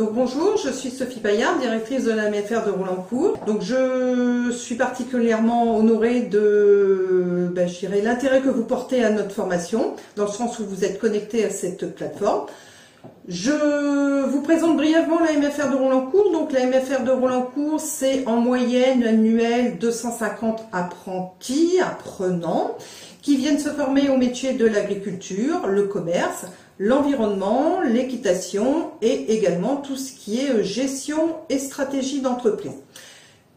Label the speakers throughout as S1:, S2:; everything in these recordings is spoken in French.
S1: Donc bonjour, je suis Sophie Paillard, directrice de la MFR de Roulancourt. Donc je suis particulièrement honorée de ben, l'intérêt que vous portez à notre formation, dans le sens où vous êtes connecté à cette plateforme. Je vous présente brièvement la MFR de Roulancourt. Donc la MFR de Roulancourt, c'est en moyenne annuelle 250 apprentis, apprenants, qui viennent se former au métier de l'agriculture, le commerce, l'environnement, l'équitation et également tout ce qui est gestion et stratégie d'entreprise.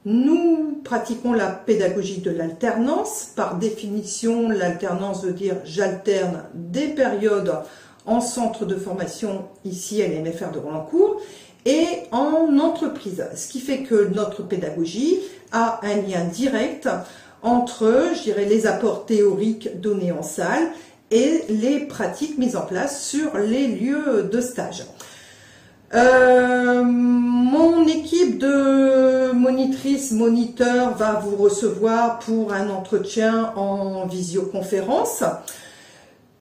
S1: Nous pratiquons la pédagogie de l'alternance. Par définition, l'alternance veut dire j'alterne des périodes en centre de formation ici à l'MFR de Rolandcourt et en entreprise. Ce qui fait que notre pédagogie a un lien direct entre, je dirais, les apports théoriques donnés en salle et les pratiques mises en place sur les lieux de stage. Euh, mon équipe de monitrices, moniteurs va vous recevoir pour un entretien en visioconférence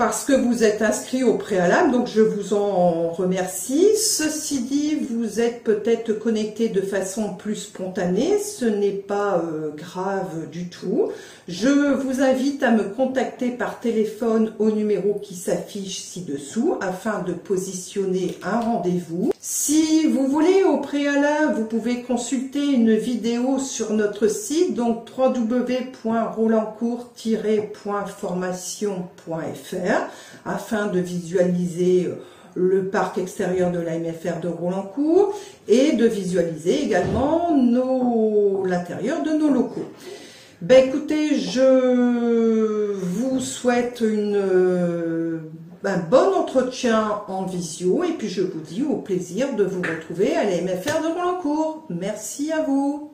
S1: parce que vous êtes inscrit au préalable, donc je vous en remercie. Ceci dit, vous êtes peut-être connecté de façon plus spontanée, ce n'est pas euh, grave du tout. Je vous invite à me contacter par téléphone au numéro qui s'affiche ci-dessous afin de positionner un rendez-vous. Si vous voulez au préalable, vous pouvez consulter une vidéo sur notre site, donc www.rolancourt-formation.fr afin de visualiser euh, le parc extérieur de la MFR de Rolancourt et de visualiser également l'intérieur de nos locaux. Ben écoutez, je vous souhaite une euh, un bon entretien en visio et puis je vous dis au plaisir de vous retrouver à la MFR de Rolancourt. Merci à vous.